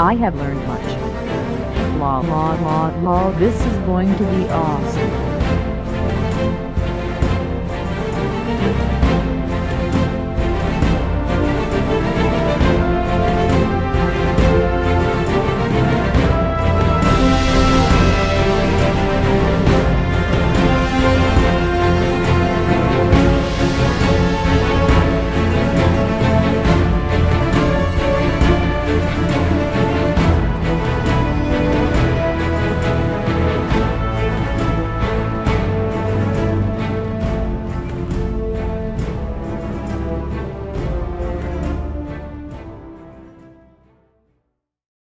I have learned much. La la la la this is going to be awesome.